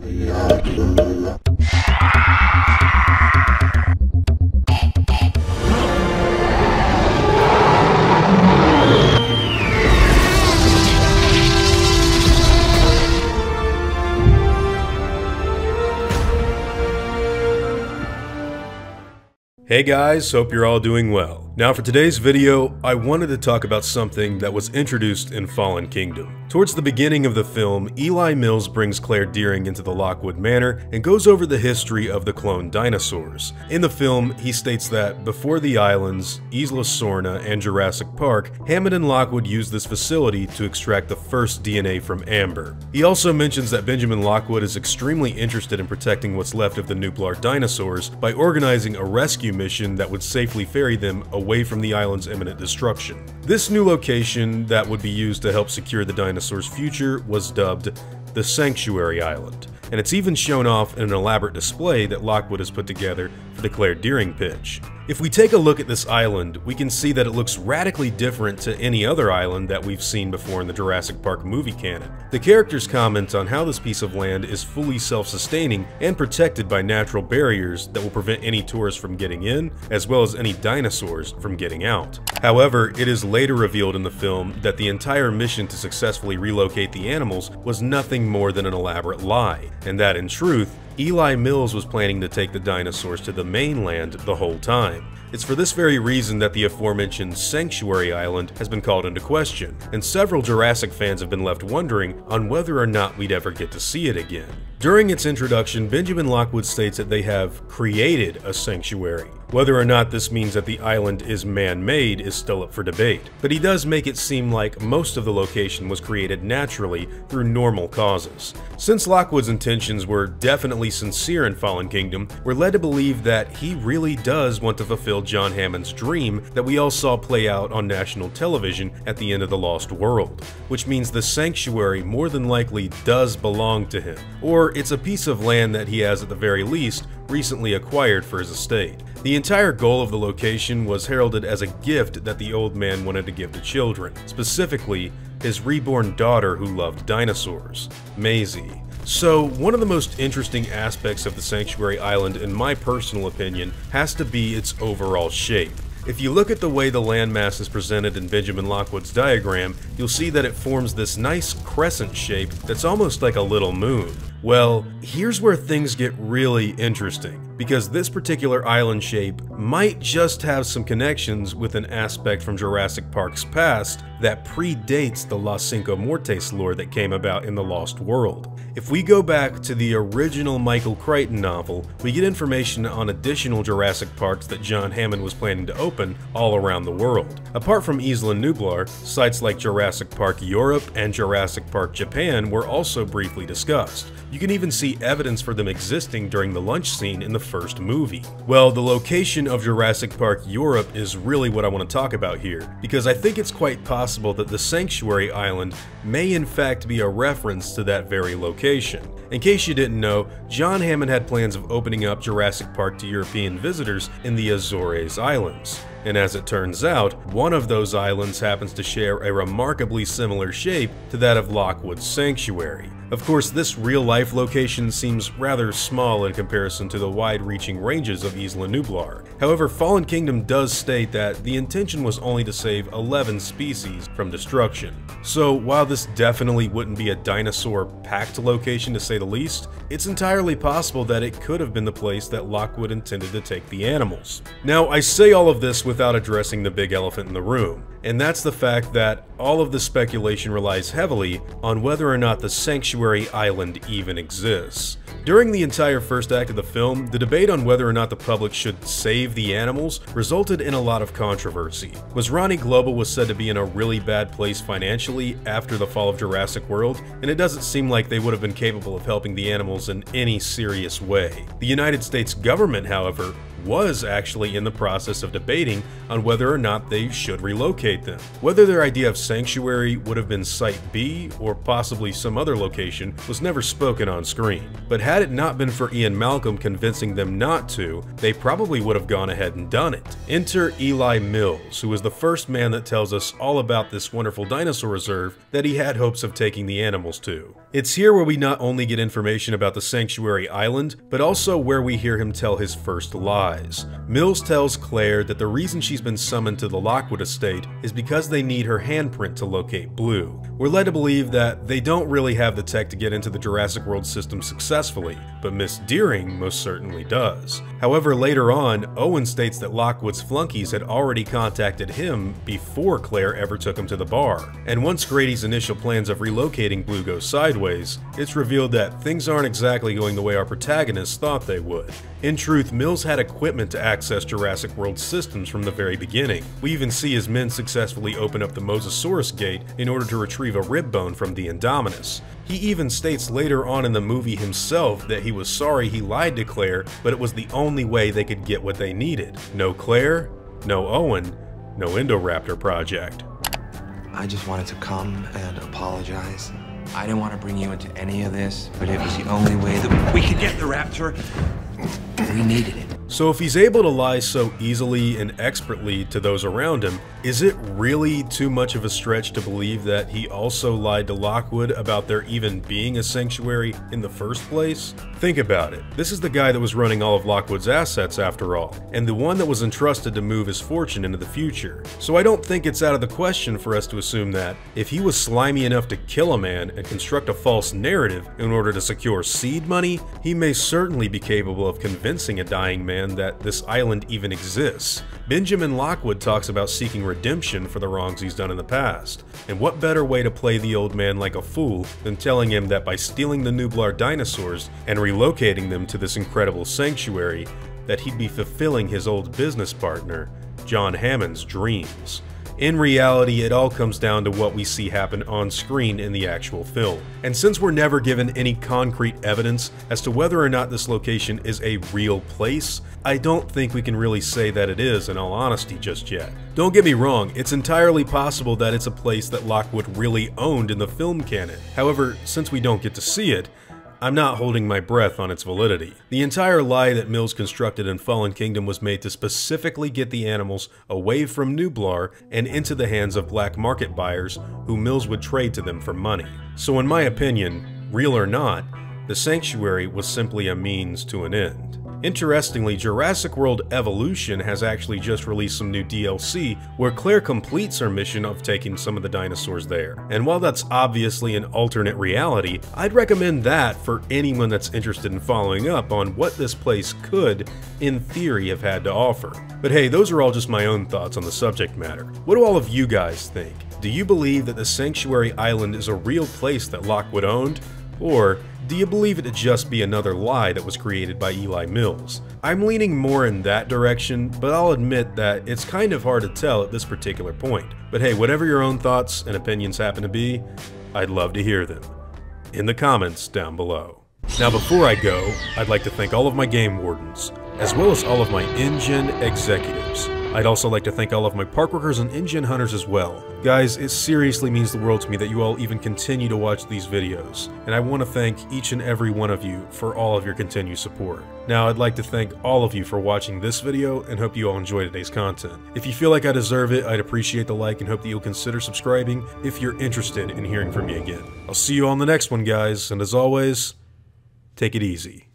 Hey guys, hope you're all doing well. Now for today's video, I wanted to talk about something that was introduced in Fallen Kingdom. Towards the beginning of the film, Eli Mills brings Claire Dearing into the Lockwood Manor and goes over the history of the clone dinosaurs. In the film, he states that before the islands, Isla Sorna, and Jurassic Park, Hammond and Lockwood used this facility to extract the first DNA from Amber. He also mentions that Benjamin Lockwood is extremely interested in protecting what's left of the Nublar dinosaurs by organizing a rescue mission that would safely ferry them away away from the island's imminent destruction. This new location that would be used to help secure the dinosaur's future was dubbed the Sanctuary Island, and it's even shown off in an elaborate display that Lockwood has put together for the Claire Dearing pitch. If we take a look at this island, we can see that it looks radically different to any other island that we've seen before in the Jurassic Park movie canon. The characters comment on how this piece of land is fully self-sustaining and protected by natural barriers that will prevent any tourists from getting in, as well as any dinosaurs from getting out. However, it is later revealed in the film that the entire mission to successfully relocate the animals was nothing more than an elaborate lie, and that in truth, Eli Mills was planning to take the dinosaurs to the mainland the whole time. It's for this very reason that the aforementioned Sanctuary Island has been called into question, and several Jurassic fans have been left wondering on whether or not we'd ever get to see it again. During its introduction, Benjamin Lockwood states that they have created a sanctuary. Whether or not this means that the island is man-made is still up for debate, but he does make it seem like most of the location was created naturally through normal causes. Since Lockwood's intentions were definitely sincere in Fallen Kingdom, we're led to believe that he really does want to fulfill John Hammond's dream that we all saw play out on national television at the end of The Lost World, which means the sanctuary more than likely does belong to him, or it's a piece of land that he has at the very least recently acquired for his estate. The entire goal of the location was heralded as a gift that the old man wanted to give to children, specifically his reborn daughter who loved dinosaurs, Maisie. So, one of the most interesting aspects of the Sanctuary Island, in my personal opinion, has to be its overall shape. If you look at the way the landmass is presented in Benjamin Lockwood's diagram, you'll see that it forms this nice crescent shape that's almost like a little moon. Well, here's where things get really interesting, because this particular island shape might just have some connections with an aspect from Jurassic Park's past that predates the Los Cinco Muertes lore that came about in The Lost World. If we go back to the original Michael Crichton novel, we get information on additional Jurassic Parks that John Hammond was planning to open all around the world. Apart from Isla Nublar, sites like Jurassic Park Europe and Jurassic Park Japan were also briefly discussed. You can even see evidence for them existing during the lunch scene in the first movie. Well, the location of Jurassic Park Europe is really what I want to talk about here, because I think it's quite possible that the Sanctuary Island may in fact be a reference to that very location. In case you didn't know, John Hammond had plans of opening up Jurassic Park to European visitors in the Azores Islands. And as it turns out, one of those islands happens to share a remarkably similar shape to that of Lockwood's Sanctuary. Of course, this real-life location seems rather small in comparison to the wide-reaching ranges of Isla Nublar. However, Fallen Kingdom does state that the intention was only to save 11 species from destruction. So while this definitely wouldn't be a dinosaur-packed location to say the least, it's entirely possible that it could have been the place that Lockwood intended to take the animals. Now, I say all of this without addressing the big elephant in the room, and that's the fact that all of the speculation relies heavily on whether or not the Sanctuary Island even exists. During the entire first act of the film, the debate on whether or not the public should save the animals resulted in a lot of controversy. Masrani Global was said to be in a really bad place financially after the fall of Jurassic World, and it doesn't seem like they would have been capable of helping the animals in any serious way. The United States government, however, was actually in the process of debating on whether or not they should relocate them. Whether their idea of sanctuary would have been Site B or possibly some other location was never spoken on screen. But had it not been for Ian Malcolm convincing them not to, they probably would have gone ahead and done it. Enter Eli Mills, who is the first man that tells us all about this wonderful dinosaur reserve that he had hopes of taking the animals to. It's here where we not only get information about the Sanctuary Island, but also where we hear him tell his first lies. Mills tells Claire that the reason she's been summoned to the Lockwood estate is because they need her handprint to locate Blue. We're led to believe that they don't really have the tech to get into the Jurassic World system successfully, but Miss Dearing most certainly does. However, later on, Owen states that Lockwood's flunkies had already contacted him before Claire ever took him to the bar. And once Grady's initial plans of relocating Blue go sideways, it's revealed that things aren't exactly going the way our protagonists thought they would. In truth, Mills had equipment to access Jurassic World systems from the very beginning. We even see his men successfully open up the Mosasaurus gate in order to retrieve a rib bone from the Indominus. He even states later on in the movie himself that he was sorry he lied to Claire, but it was the only way they could get what they needed. No Claire, no Owen, no Indoraptor project. I just wanted to come and apologize. I didn't want to bring you into any of this, but it was the only way that we could get the raptor. We needed it. So if he's able to lie so easily and expertly to those around him, is it really too much of a stretch to believe that he also lied to Lockwood about there even being a sanctuary in the first place? Think about it. This is the guy that was running all of Lockwood's assets after all, and the one that was entrusted to move his fortune into the future. So I don't think it's out of the question for us to assume that if he was slimy enough to kill a man and construct a false narrative in order to secure seed money, he may certainly be capable of convincing a dying man that this island even exists. Benjamin Lockwood talks about seeking redemption for the wrongs he's done in the past. And what better way to play the old man like a fool than telling him that by stealing the Nublar dinosaurs and relocating them to this incredible sanctuary, that he'd be fulfilling his old business partner, John Hammond's dreams. In reality, it all comes down to what we see happen on screen in the actual film. And since we're never given any concrete evidence as to whether or not this location is a real place, I don't think we can really say that it is in all honesty just yet. Don't get me wrong, it's entirely possible that it's a place that Lockwood really owned in the film canon. However, since we don't get to see it, I'm not holding my breath on its validity. The entire lie that Mills constructed in Fallen Kingdom was made to specifically get the animals away from Nublar and into the hands of black market buyers who Mills would trade to them for money. So in my opinion, real or not, the sanctuary was simply a means to an end. Interestingly, Jurassic World Evolution has actually just released some new DLC where Claire completes her mission of taking some of the dinosaurs there. And while that's obviously an alternate reality, I'd recommend that for anyone that's interested in following up on what this place could, in theory, have had to offer. But hey, those are all just my own thoughts on the subject matter. What do all of you guys think? Do you believe that the Sanctuary Island is a real place that Lockwood owned? Or do you believe it to just be another lie that was created by Eli Mills? I'm leaning more in that direction, but I'll admit that it's kind of hard to tell at this particular point. But hey, whatever your own thoughts and opinions happen to be, I'd love to hear them. In the comments down below. Now before I go, I'd like to thank all of my game wardens, as well as all of my InGen executives. I'd also like to thank all of my park workers and InGen hunters as well. Guys, it seriously means the world to me that you all even continue to watch these videos, and I want to thank each and every one of you for all of your continued support. Now, I'd like to thank all of you for watching this video and hope you all enjoy today's content. If you feel like I deserve it, I'd appreciate the like and hope that you'll consider subscribing if you're interested in hearing from me again. I'll see you on the next one, guys, and as always, take it easy.